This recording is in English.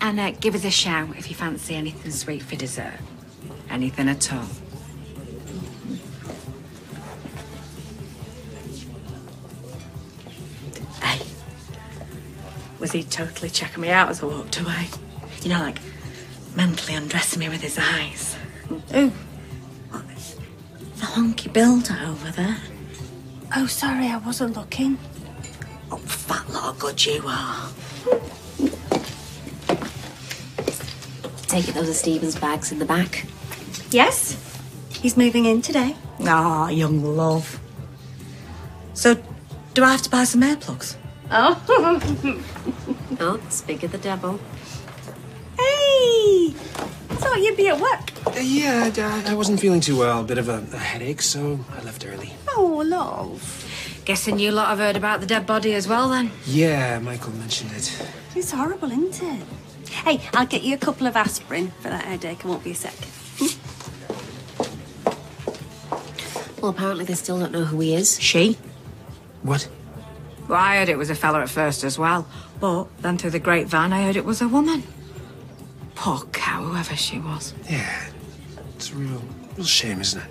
And uh, give us a shout if you fancy anything sweet for dessert. Anything at all. Hey, was he totally checking me out as I walked away? You know, like mentally undressing me with his eyes. Ooh. The honky builder over there. Oh, sorry, I wasn't looking. Oh, fat lot of good you are. Take it those are Stephen's bags in the back. Yes? He's moving in today. Ah, young love. So, do I have to buy some hair plugs? Oh. Oh, speak of the devil. hey! Thought you'd be at work. Uh, yeah, I, I wasn't feeling too well. A bit of a, a headache, so I left early. Oh, love. Guessing you lot have heard about the dead body as well, then? Yeah, Michael mentioned it. It's horrible, isn't it? Hey, I'll get you a couple of aspirin for that headache. It won't be a sec. Hmm? Well, apparently they still don't know who he is. She? What? Well, I heard it was a fella at first as well. But then through the grapevine, I heard it was a woman. Poor cow, whoever she was. Yeah, it's a real, real shame, isn't it?